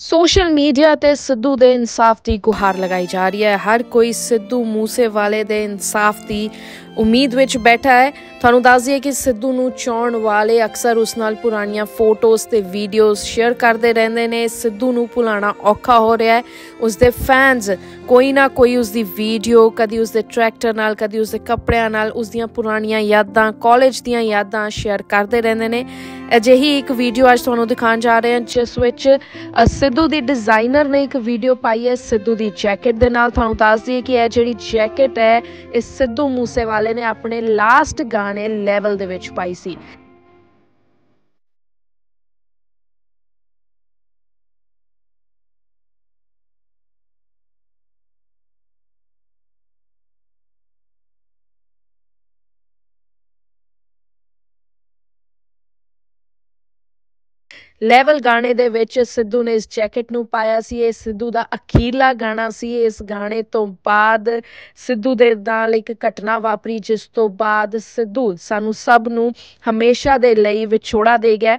Social media ਤੇ ਸਿੱਧੂ ਦੇ ਇਨਸਾਫ ਦੀ ਗੁਹਾਰ ਲਗਾਈ ਜਾ ਰਹੀ ਹੈ। ਹਰ ਕੋਈ ਸਿੱਧੂ ਮੂਸੇਵਾਲੇ ਦੇ ਇਨਸਾਫ ਦੀ ਉਮੀਦ ਵਿੱਚ ਬੈਠਾ ਹੈ। ਤੁਹਾਨੂੰ ਦੱਸ ਦਈਏ ਕਿ ਸਿੱਧੂ ਨੂੰ ਚਾਹਣ ਵਾਲੇ ਅਕਸਰ ਉਸ ਨਾਲ ਪੁਰਾਣੀਆਂ ਫੋਟੋਜ਼ ਤੇ ਵੀਡੀਓਜ਼ ਸ਼ੇਅਰ ਕਰਦੇ ਰਹਿੰਦੇ ਨੇ। ਸਿੱਧੂ ਨੂੰ ਭੁਲਾਣਾ ਔਖਾ ਹੋ ਰਿਹਾ ਹੈ। ਉਸ ਦੇ ਫੈਨਸ ਕੋਈ ਨਾ ਕੋਈ ਉਸ ਦੀ ਵੀਡੀਓ, ਕਦੀ ਉਸ ਦੇ ਟਰੈਕਟਰ ਨਾਲ, ਕਦੀ ਉਸ ਦੇ ਕੱਪੜਿਆਂ ਨਾਲ, ਉਸ ਦੀਆਂ ਪੁਰਾਣੀਆਂ ਯਾਦਾਂ ਕਾਲਜ ਦੀਆਂ ਯਾਦਾਂ ਸ਼ੇਅਰ ਕਰਦੇ ਰਹਿੰਦੇ ਨੇ। ਅਜਿਹੀ ਇੱਕ ਵੀਡੀਓ ਅੱਜ ਤੁਹਾਨੂੰ ਦਿਖਾਉਣ ਜਾ ਰਹੇ ਹਾਂ, ਜਿਸ ਵਿੱਚ ਸਿੱਧੂ ਦੀ ਡਿਜ਼ਾਈਨਰ ਨੇ ਇੱਕ ਵੀਡੀਓ ਪਾਈ ਹੈ ਸਿੱਧੂ ਦੀ ਜੈਕਟ ਦੇ ਨਾਲ। ਤੁਹਾਨੂੰ ਦੱਸ ਦਈਏ ਕਿ ਇਹ ਜਿਹੜੀ ਜੈਕਟ ਹੈ, ਇਹ ਸਿੱਧੂ ਮੂਸੇਵਾਲੇ ਨੇ ਆਪਣੇ ਲਾਸਟ ਗਾਣੇ ਲੈਵਲ ਦੇ ਵਿੱਚ ਪਾਈ ਸੀ। ਲੈਵਲ ਗਾਣੇ ਦੇ ਵਿੱਚ ਸਿੱਧੂ ਨੇ ਇਸ ਜੈਕਟ ਨੂੰ ਪਾਇਆ ਸੀ। ਇਹ ਸਿੱਧੂ ਦਾ ਅਖੀਰਲਾ ਗਾਣਾ ਸੀ। ਇਸ ਗਾਣੇ ਤੋਂ ਬਾਅਦ ਸਿੱਧੂ ਦੇ ਨਾਲ ਇੱਕ ਘਟਨਾ ਵਾਪਰੀ, ਜਿਸ ਤੋਂ ਬਾਅਦ ਸਿੱਧੂ ਸਾਨੂੰ ਸਭ ਨੂੰ ਹਮੇਸ਼ਾ ਦੇ ਲਈ ਵਿਛੋੜਾ ਦੇ ਗਿਆ।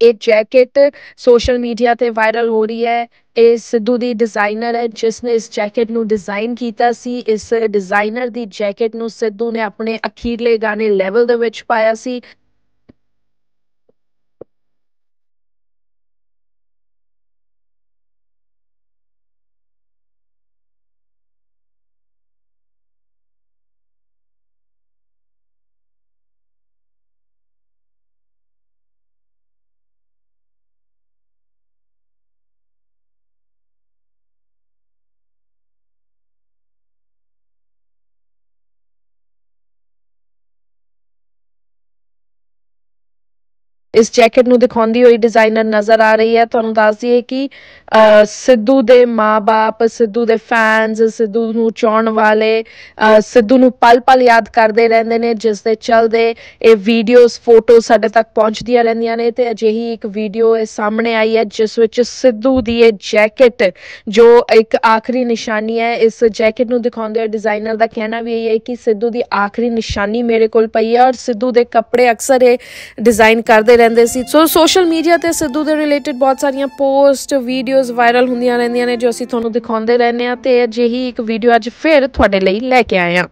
ਇਹ ਜੈਕਟ ਸੋਸ਼ਲ ਮੀਡੀਆ ਤੇ ਵਾਇਰਲ ਹੋ ਰਹੀ ਹੈ। ਇਹ ਸਿੱਧੂ ਦੀ ਡਿਜ਼ਾਈਨਰ ਹੈ ਜਿਸ ਨੇ ਇਸ ਜੈਕਟ ਨੂੰ ਡਿਜ਼ਾਈਨ ਕੀਤਾ ਸੀ। ਇਸ ਡਿਜ਼ਾਈਨਰ ਦੀ ਜੈਕਟ ਨੂੰ ਸਿੱਧੂ ਨੇ ਆਪਣੇ ਅਖੀਰਲੇ ਗਾਣੇ ਲੈਵਲ ਦੇ ਵਿੱਚ ਪਾਇਆ ਸੀ। ਇਸ ਜੈਕਟ ਨੂੰ ਦਿਖਾਉਂਦੀ ਹੋਈ ਡਿਜ਼ਾਈਨਰ ਨਜ਼ਰ ਆ ਰਹੀ ਹੈ। ਤੁਹਾਨੂੰ ਦੱਸ ਦਈਏ ਕਿ ਸਿੱਧੂ ਦੇ ਮਾਪੇ ਸਿੱਧੂ ਦੇ ਫੈਨਸ ਸਿੱਧੂ ਨੂੰ ਚਾਹਣ ਵਾਲੇ ਸਿੱਧੂ ਨੂੰ ਪਲ-ਪਲ ਯਾਦ ਕਰਦੇ ਰਹਿੰਦੇ ਨੇ, ਜਿਸ ਦੇ ਚਲਦੇ ਇਹ ਵੀਡੀਓਜ਼ ਫੋਟੋ ਸਾਡੇ ਤੱਕ ਪਹੁੰਚਦੀਆਂ ਰਹਿੰਦੀਆਂ ਨੇ ਤੇ ਅਜਿਹੀ ਇੱਕ ਵੀਡੀਓ ਇਹ ਸਾਹਮਣੇ ਆਈ ਹੈ, ਜਿਸ ਵਿੱਚ ਸਿੱਧੂ ਦੀ ਇਹ ਜੈਕਟ, ਜੋ ਇੱਕ ਆਖਰੀ ਨਿਸ਼ਾਨੀ ਹੈ, ਇਸ ਜੈਕਟ ਨੂੰ ਦਿਖਾਉਂਦੇ ਹੋਏ ਡਿਜ਼ਾਈਨਰ ਦਾ ਕਹਿਣਾ ਵੀ ਇਹ ਹੈ ਕਿ ਸਿੱਧੂ ਦੀ ਆਖਰੀ ਨਿਸ਼ਾਨੀ ਮੇਰੇ ਕੋਲ ਪਈ ਹੈ ਔਰ ਸਿੱਧੂ ਦੇ ਕੱਪੜੇ ਅਕਸਰ ਇਹ ਡਿਜ਼ਾਈਨ ਕਰਦੇ ਰਹਿੰਦੇ ਰਹਿੰਦੇ ਸੀ। ਸੋ ਸੋਸ਼ਲ ਮੀਡੀਆ ਤੇ ਸਿੱਧੂ ਦੇ ਰਿਲੇਟਡ ਬਹੁਤ ਸਾਰੀਆਂ ਪੋਸਟ ਵੀਡੀਓਜ਼ ਵਾਇਰਲ ਹੁੰਦੀਆਂ ਰਹਿੰਦੀਆਂ ਨੇ ਜੋ ਅਸੀਂ ਤੁਹਾਨੂੰ ਦਿਖਾਉਂਦੇ ਰਹਿੰਦੇ ਆ ਤੇ ਅਜਿਹੀ ਇੱਕ ਵੀਡੀਓ ਅੱਜ ਫਿਰ ਤੁਹਾਡੇ ਲਈ ਲੈ ਕੇ ਆਏ ਆ